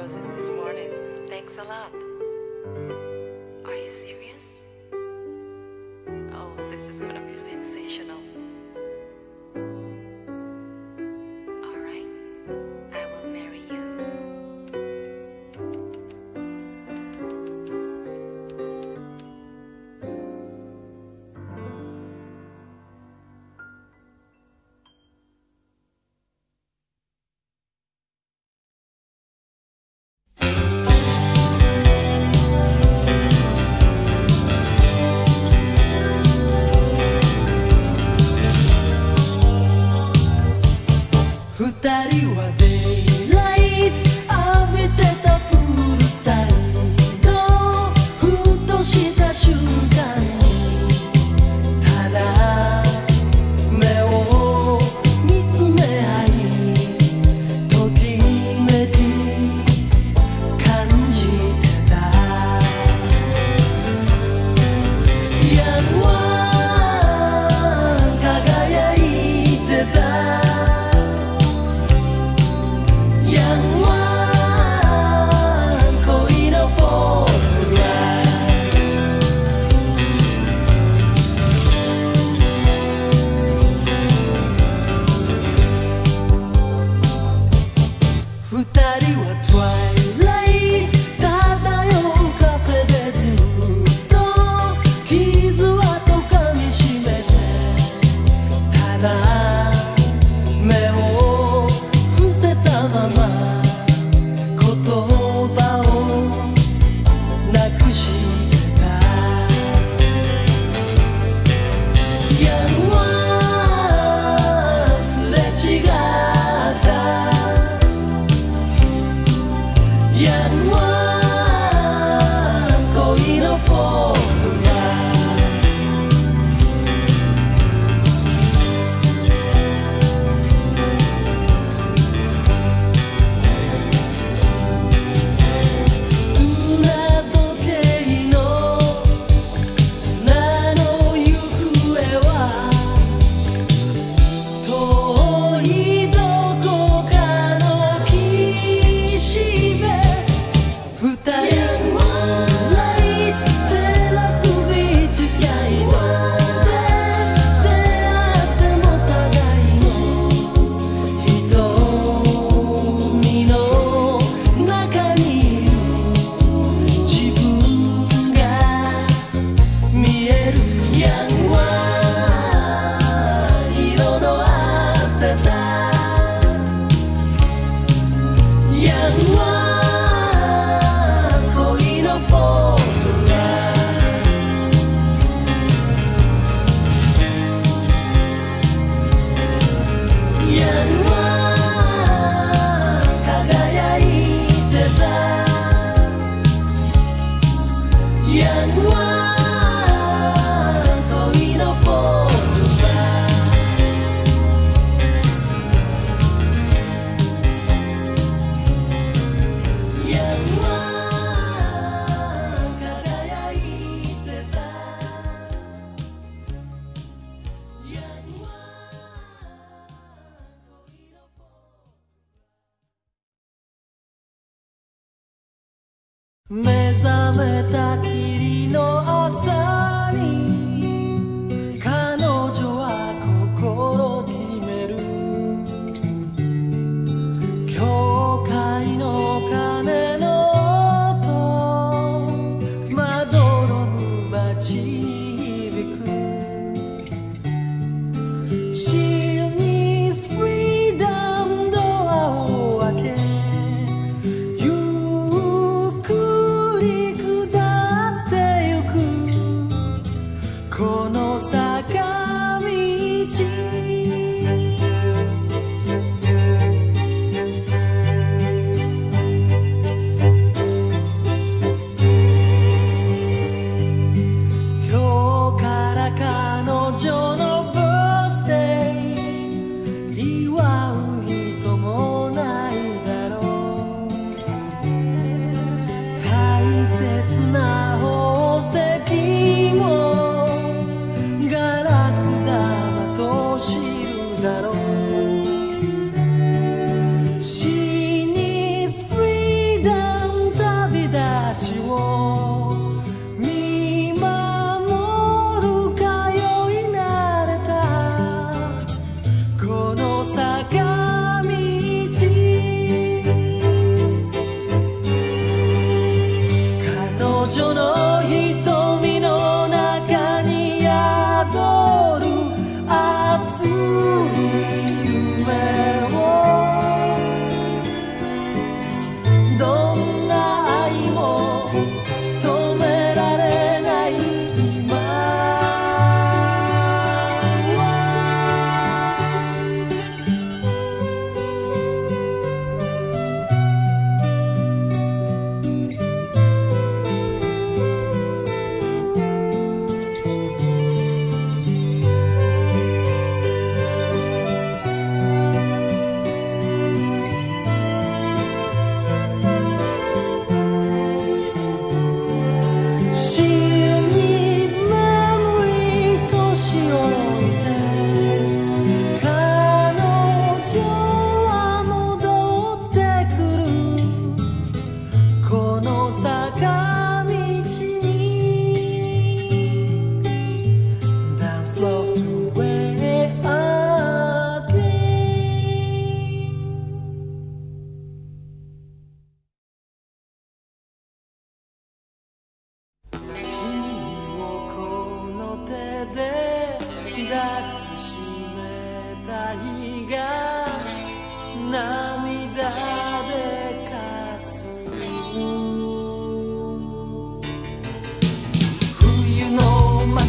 roses this morning. Thanks a lot. Are you serious?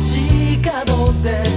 街角で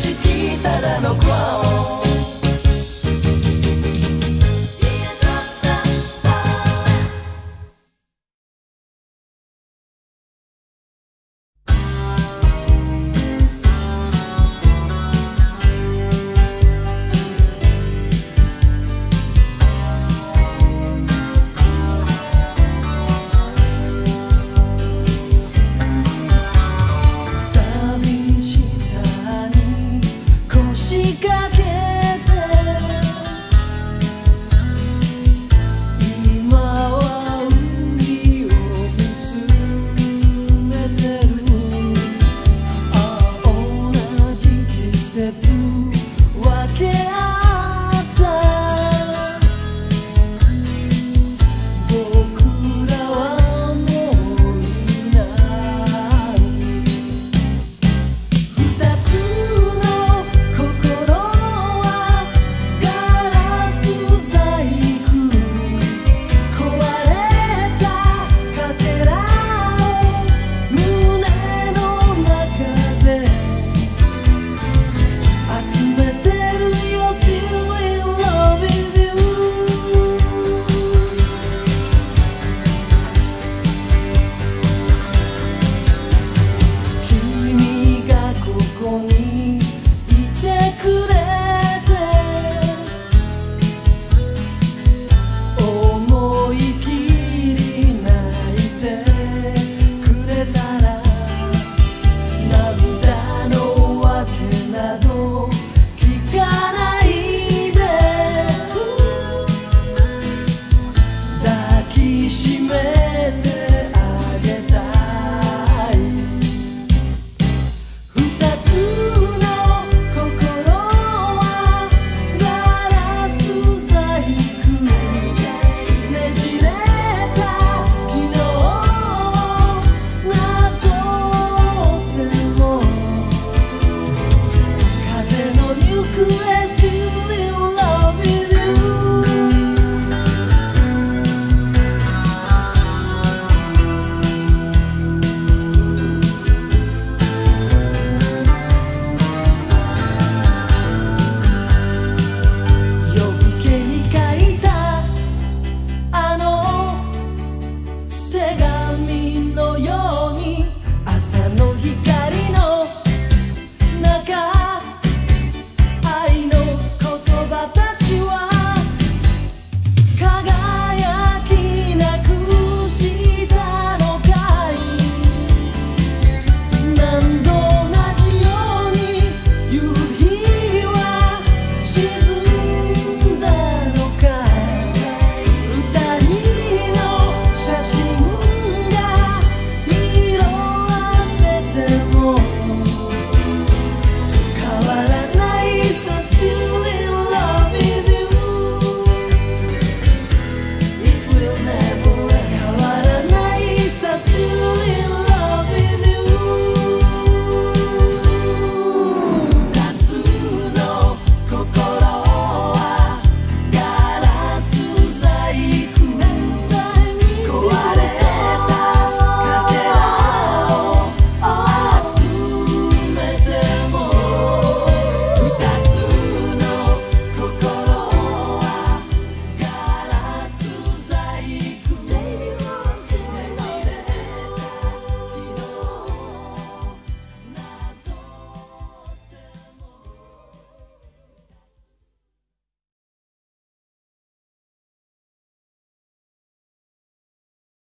she did.